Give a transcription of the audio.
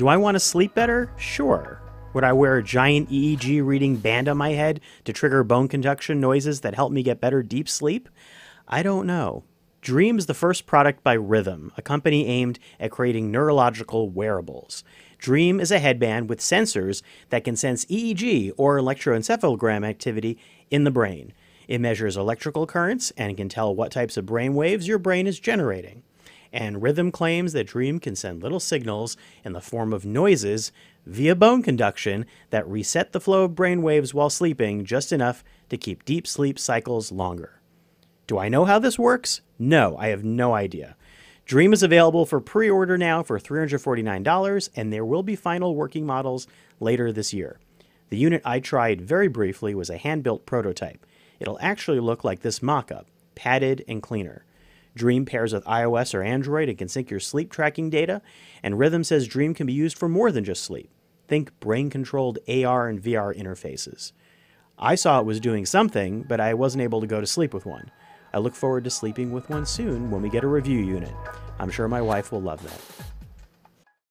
Do I want to sleep better? Sure. Would I wear a giant EEG reading band on my head to trigger bone conduction noises that help me get better deep sleep? I don't know. Dreem is the first product by Rythm, a company aimed at creating neurological wearables. Dreem is a headband with sensors that can sense EEG or electroencephalogram activity in the brain. It measures electrical currents and can tell what types of brain waves your brain is generating. And Rythm claims that Dreem can send little signals in the form of noises via bone conduction that reset the flow of brain waves while sleeping just enough to keep deep sleep cycles longer. Do I know how this works? No, I have no idea. Dreem is available for pre order now for $349, and there will be final working models later this year. The unit I tried very briefly was a hand built prototype. It'll actually look like this mock up, padded and cleaner. Dreem pairs with iOS or Android and can sync your sleep tracking data, and Rythm says Dreem can be used for more than just sleep. Think brain controlled AR and VR interfaces. I saw it was doing something, but I wasn't able to go to sleep with one. I look forward to sleeping with one soon when we get a review unit. I'm sure my wife will love that.